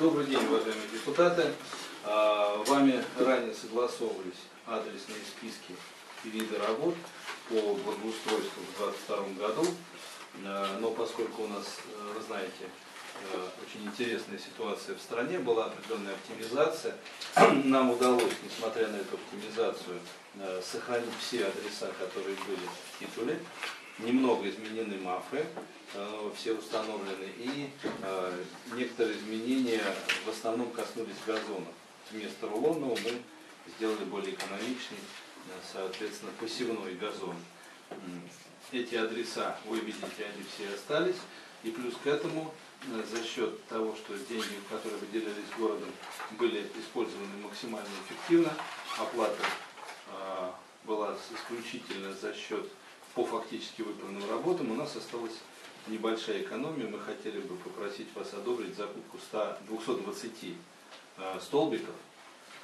Добрый день, уважаемые депутаты. А, Вами ранее согласовывались адресные списки и виды работ по благоустройству в 2022 году. А, Но поскольку у нас, э, вы знаете, э, очень интересная ситуация в стране, была определенная оптимизация, нам удалось, несмотря на эту оптимизацию, э, сохранить все адреса, которые были в титуле. Немного изменены мафы, э, все установлены, и э, некоторые изменения в основном коснулись газонов. Вместо рулонного мы сделали более экономичный, э, соответственно, посевной газон. Эти адреса, вы видите, они все остались. И плюс к этому, за счет того, что деньги, которые выделялись городом, были использованы максимально эффективно, оплата была исключительно за счет по фактически выполненным работам, у нас осталась небольшая экономия. Мы хотели бы попросить вас одобрить закупку 100, 220 э, столбиков,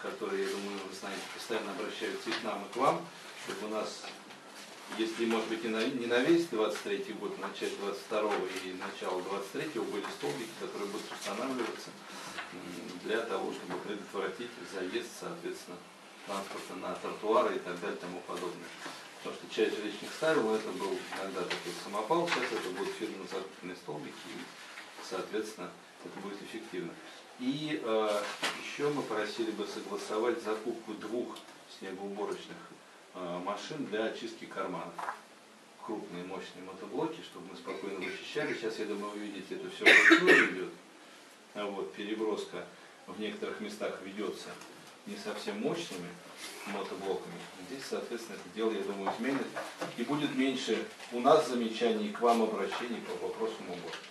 которые, я думаю, вы знаете, постоянно обращаются и к нам, и к вам, чтобы у нас, если, может быть, и на, не на весь 23 год, на часть 22 и начало 23 были столбики, которые будут устанавливаться для того, чтобы предотвратить заезд, соответственно, транспорта на тротуары и так далее и тому подобное. Потому что часть жилищных ставил, это был иногда такой самопал, сейчас это будут закупленные столбики, и, соответственно, это будет эффективно. И э, еще мы просили бы согласовать закупку двух снегоуборочных э, машин для очистки карманов. Крупные мощные мотоблоки, чтобы мы спокойно вычищали. Сейчас, я думаю, вы видите, это все вручную идет. А вот, переброска в некоторых местах ведется не совсем мощными мотоблоками. Здесь, соответственно, это дело, я думаю, изменит. И будет меньше у нас замечаний, к вам обращений по вопросам уборки.